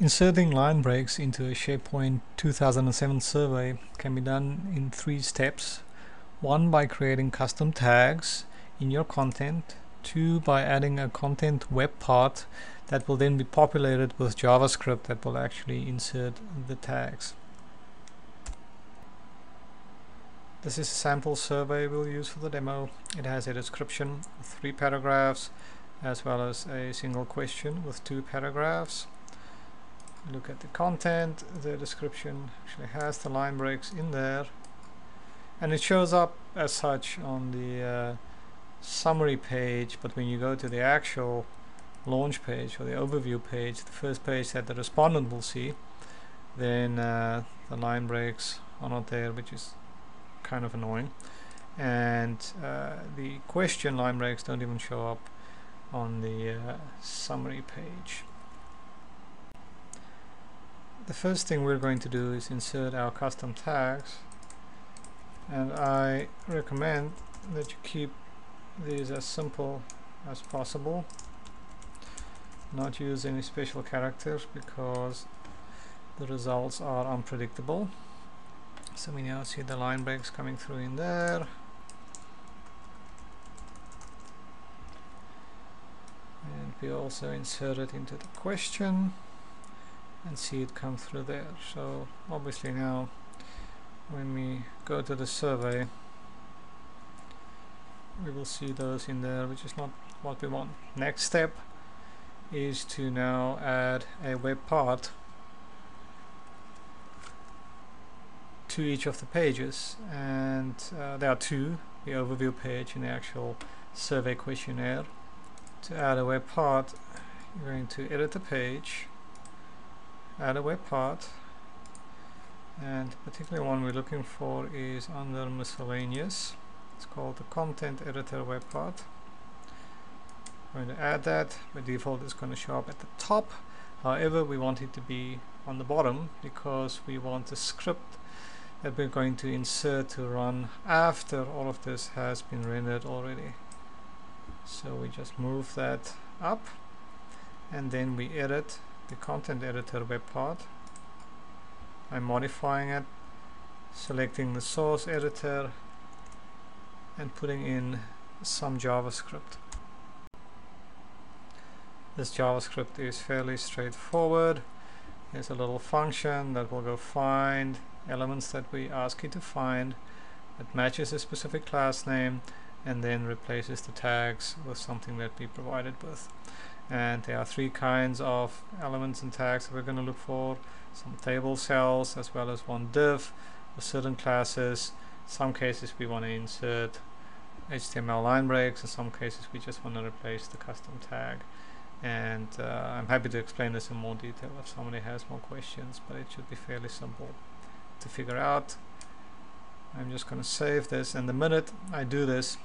Inserting line breaks into a SharePoint 2007 survey can be done in three steps. One by creating custom tags in your content. Two by adding a content web part that will then be populated with JavaScript that will actually insert the tags. This is a sample survey we'll use for the demo. It has a description, three paragraphs, as well as a single question with two paragraphs look at the content the description actually has the line breaks in there. And it shows up as such on the uh, summary page but when you go to the actual launch page or the overview page the first page that the respondent will see then uh, the line breaks are not there which is kind of annoying. And uh, the question line breaks don't even show up on the uh, summary page the first thing we're going to do is insert our custom tags and I recommend that you keep these as simple as possible. Not use any special characters because the results are unpredictable. So we now see the line breaks coming through in there. And we also insert it into the question and see it come through there. So obviously now when we go to the survey we will see those in there which is not what we want. Next step is to now add a web part to each of the pages. And uh, there are two the overview page and the actual survey questionnaire. To add a web part you're going to edit the page add a web part. And the particular one we're looking for is under miscellaneous. It's called the content editor web part. I'm going to add that. By default it's going to show up at the top. However we want it to be on the bottom because we want the script that we're going to insert to run after all of this has been rendered already. So we just move that up and then we edit the content editor web part. I'm modifying it selecting the source editor and putting in some JavaScript. This JavaScript is fairly straightforward. There's a little function that will go find elements that we ask it to find that matches a specific class name and then replaces the tags with something that we provided with and there are three kinds of elements and tags that we're going to look for. Some table cells as well as one div with certain classes. Some cases we want to insert HTML line breaks in some cases we just want to replace the custom tag. And uh, I'm happy to explain this in more detail if somebody has more questions but it should be fairly simple to figure out. I'm just going to save this. And the minute I do this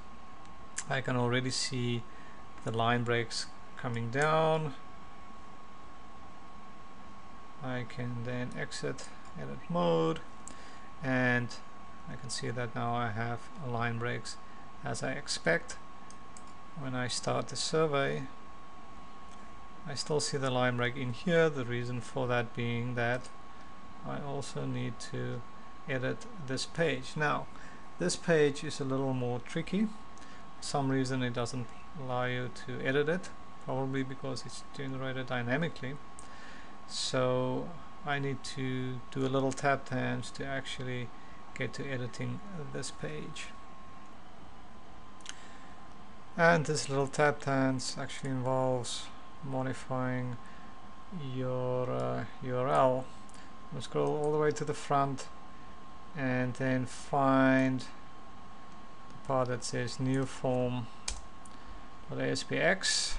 I can already see the line breaks coming down. I can then exit edit mode. And I can see that now I have line breaks as I expect. When I start the survey I still see the line break in here. The reason for that being that I also need to edit this page. Now this page is a little more tricky. For some reason it doesn't allow you to edit it probably because it's generated dynamically. So I need to do a little tap dance to actually get to editing this page. And this little tap dance actually involves modifying your uh, URL I'm scroll all the way to the front and then find the part that says new form ASPX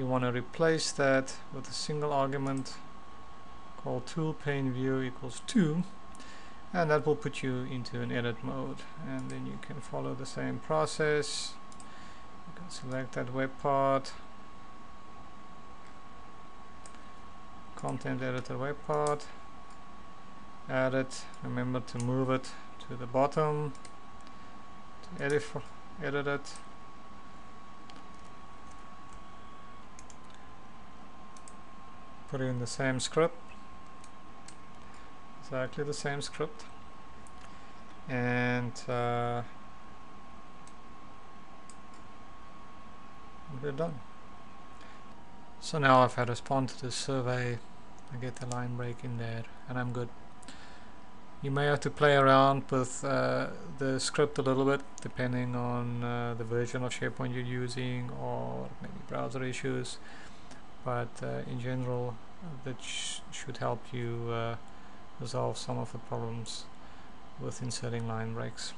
you want to replace that with a single argument called tool pane view equals 2 and that will put you into an edit mode. And then you can follow the same process. You can select that web part. Content editor web part. Add it. Remember to move it to the bottom to edit, edit it put it in the same script. Exactly the same script. And uh, we're done. So now if I respond to the survey. I get the line break in there and I'm good. You may have to play around with uh, the script a little bit depending on uh, the version of SharePoint you're using or maybe browser issues but uh, in general that sh should help you uh, resolve some of the problems with inserting line breaks.